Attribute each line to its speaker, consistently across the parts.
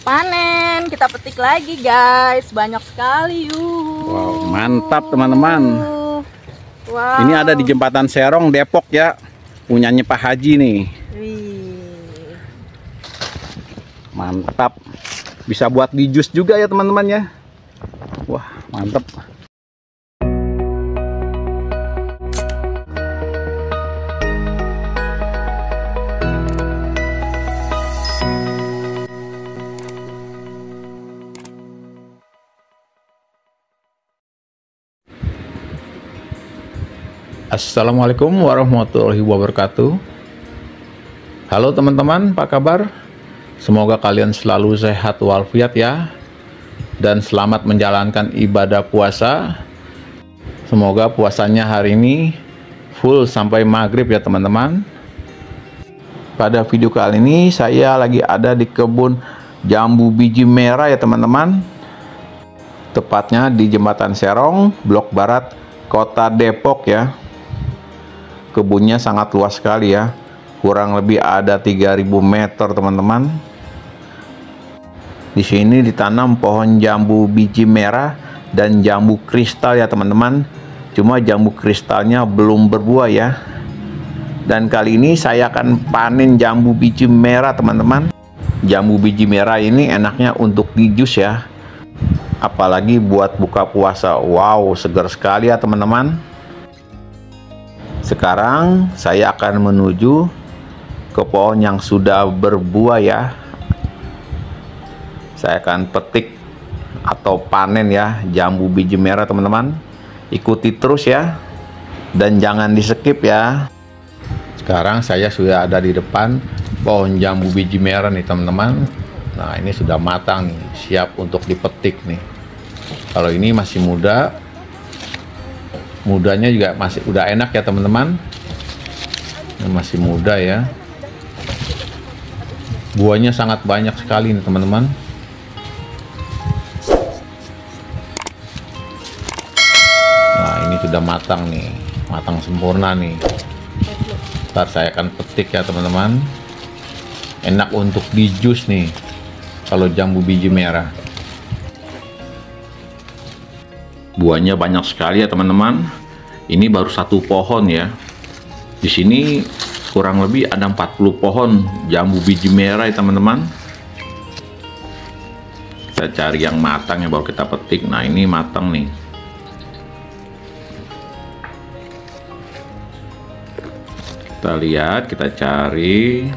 Speaker 1: panen kita petik lagi guys banyak sekali yuk
Speaker 2: Wow, mantap teman-teman.
Speaker 1: wow.
Speaker 2: Ini ada di jembatan Serong Depok ya. Punyanya Pak Haji nih.
Speaker 1: Wih.
Speaker 2: Mantap. Bisa buat di jus juga ya teman-teman ya. Wah, mantap. Assalamualaikum warahmatullahi wabarakatuh. Halo teman-teman, apa kabar? Semoga kalian selalu sehat walafiat ya. Dan selamat menjalankan ibadah puasa. Semoga puasanya hari ini full sampai maghrib ya teman-teman. Pada video kali ini saya lagi ada di kebun jambu biji merah ya teman-teman. Tepatnya di Jembatan Serong, Blok Barat, Kota Depok ya. Kebunnya sangat luas sekali ya. Kurang lebih ada 3000 meter teman-teman. Di sini ditanam pohon jambu biji merah dan jambu kristal ya teman-teman. Cuma jambu kristalnya belum berbuah ya. Dan kali ini saya akan panen jambu biji merah teman-teman. Jambu biji merah ini enaknya untuk di jus ya. Apalagi buat buka puasa. Wow, segar sekali ya teman-teman. Sekarang saya akan menuju ke pohon yang sudah berbuah ya. Saya akan petik atau panen ya jambu biji merah teman-teman. Ikuti terus ya. Dan jangan di skip ya. Sekarang saya sudah ada di depan pohon jambu biji merah nih teman-teman. Nah ini sudah matang nih, siap untuk dipetik nih. Kalau ini masih muda, mudanya juga masih udah enak ya teman-teman. Masih muda ya. Buahnya sangat banyak sekali nih teman-teman. Nah ini sudah matang nih. Matang sempurna nih. Ntar saya akan petik ya teman-teman. Enak untuk di jus nih kalau jambu biji merah buahnya banyak sekali ya teman-teman. Ini baru satu pohon ya. Di sini kurang lebih ada 40 pohon jambu biji merah ya teman-teman. Kita cari yang matang ya baru kita petik. Nah ini matang nih. Kita lihat kita cari.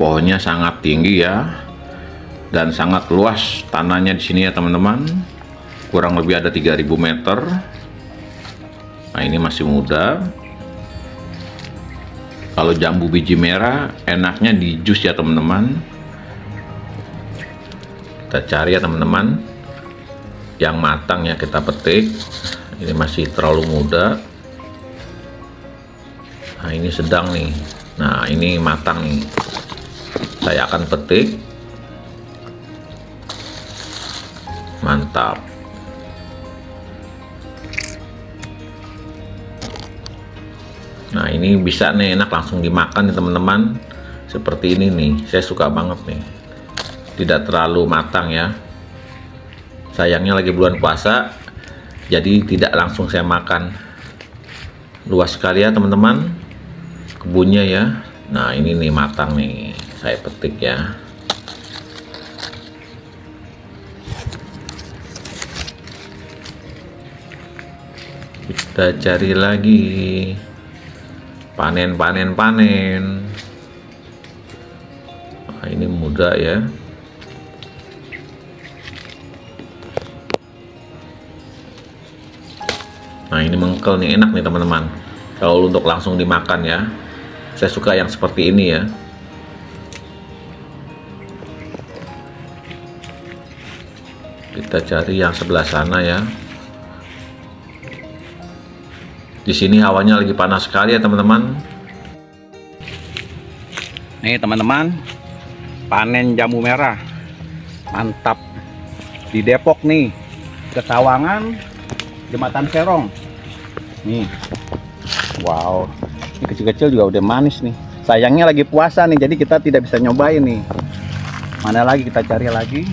Speaker 2: Pohonnya sangat tinggi ya. Dan sangat luas tanahnya di sini ya teman-teman kurang lebih ada 3000 meter. Nah ini masih muda. Kalau jambu biji merah enaknya di jus ya teman-teman. Kita cari ya teman-teman. Yang matang ya kita petik. Ini masih terlalu muda. Nah ini sedang nih. Nah ini matang nih. Saya akan petik. Mantap Nah ini bisa nih enak langsung dimakan nih teman-teman. Seperti ini nih saya suka banget nih. Tidak terlalu matang ya. Sayangnya lagi bulan puasa jadi tidak langsung saya makan. Luas sekali ya teman-teman. Kebunnya ya. Nah ini nih matang nih saya petik ya. Kita cari lagi panen panen panen. Nah, ini muda ya. Nah ini mengkel nih enak nih teman-teman. Kalau untuk langsung dimakan ya. Saya suka yang seperti ini ya. Kita cari yang sebelah sana ya di sini hawanya lagi panas sekali ya teman-teman. Nih teman-teman. Panen jambu merah. Mantap. Di Depok nih. Ketawangan Jembatan Serong. Nih. Wow. Ini kecil-kecil juga udah manis nih. Sayangnya lagi puasa nih jadi kita tidak bisa nyobain nih.
Speaker 3: Mana lagi kita cari lagi?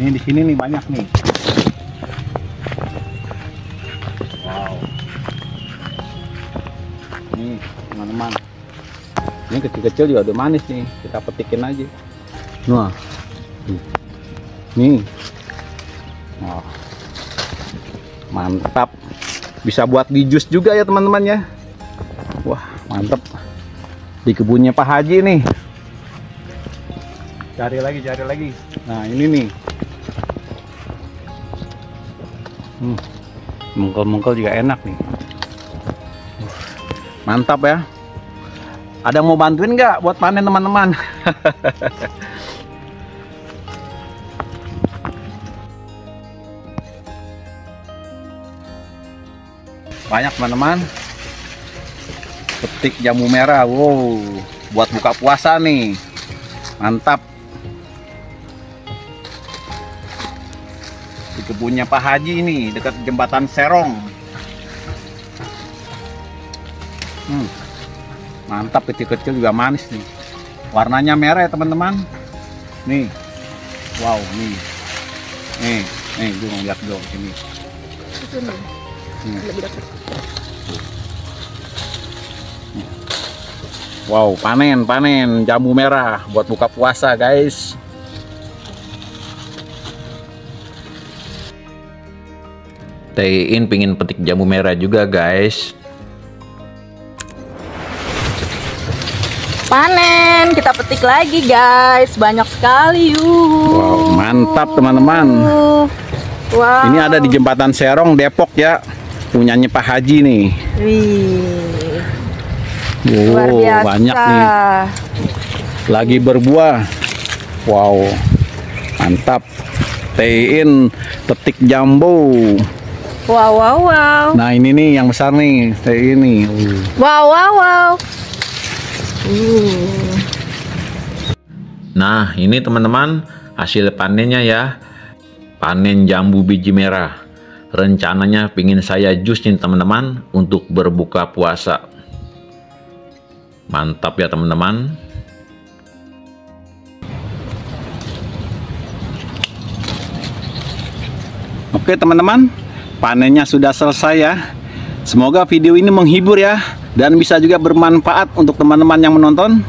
Speaker 3: Ini di sini nih banyak nih. Nih teman-teman. Ini kecil-kecil juga udah manis nih. Kita petikin aja. Nah. Nih. Wah. Mantap. Bisa buat di jus juga ya teman-teman ya. Wah, mantap. Di kebunnya Pak Haji nih. Cari lagi, cari lagi. Nah, ini nih. Hmm. Mengkel-mengkel juga enak nih. Mantap ya. Ada yang mau bantuin nggak buat panen teman-teman? Banyak teman-teman. Petik jamu merah. Wow, buat buka puasa nih. Mantap. Di kebunnya Pak Haji ini dekat jembatan Serong. Hmm. Mantap kecil-kecil juga manis nih. Warnanya merah ya teman-teman. Nih. Wow, nih. Nih, nih gue lihat dong sini.
Speaker 1: Itu nih.
Speaker 3: Hmm.
Speaker 1: Lebih dekat.
Speaker 3: Wow, panen, panen jamu merah buat buka puasa, guys.
Speaker 2: Tein pingin petik jamu merah juga guys.
Speaker 1: Panen, kita petik lagi guys. Banyak sekali yuh.
Speaker 3: Wow, mantap teman-teman.
Speaker 1: Wow.
Speaker 3: Ini ada di jembatan Serong, Depok ya. Punyanya Pak Haji nih.
Speaker 1: Wih,
Speaker 3: Wow,
Speaker 1: luar biasa.
Speaker 3: Banyak nih. Lagi berbuah. Wow, mantap. Tein petik jambu.
Speaker 1: Wow, wow, wow.
Speaker 3: Nah ini nih yang besar nih, teh ini. Uh.
Speaker 1: Wow, wow, wow.
Speaker 2: Nah ini teman-teman hasil panennya ya. Panen jambu biji merah. Rencananya pingin saya jus nih teman-teman untuk berbuka puasa. Mantap ya teman-teman.
Speaker 3: Oke teman-teman, panennya sudah selesai ya. Semoga video ini menghibur ya dan bisa juga bermanfaat untuk teman-teman yang menonton.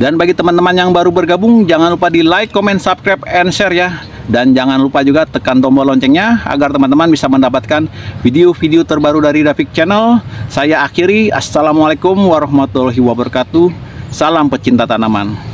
Speaker 3: Dan bagi teman-teman yang baru bergabung, jangan lupa di like, comment, subscribe, and share ya. Dan jangan lupa juga tekan tombol loncengnya agar teman-teman bisa mendapatkan video-video terbaru dari Davik Channel. Saya akhiri, Assalamualaikum warahmatullahi wabarakatuh. Salam pecinta tanaman.